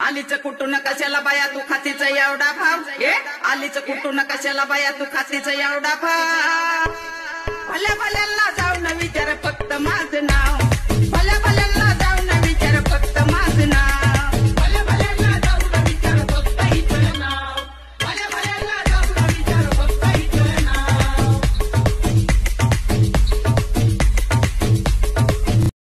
आलीचं कुठून कशाला बाया तू खातीचा एवढा भाव? ए? आलीचं कुठून कशाला बाया तू खातीचा एवढा भाव? भल्या भल्याला